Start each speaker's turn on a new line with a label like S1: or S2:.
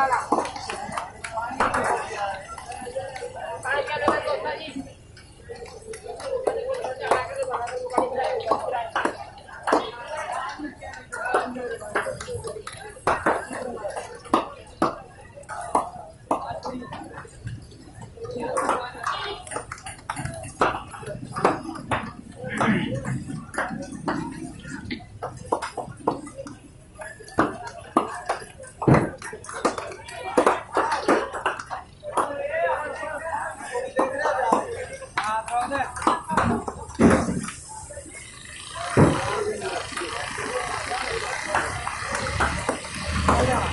S1: あ。哎呀！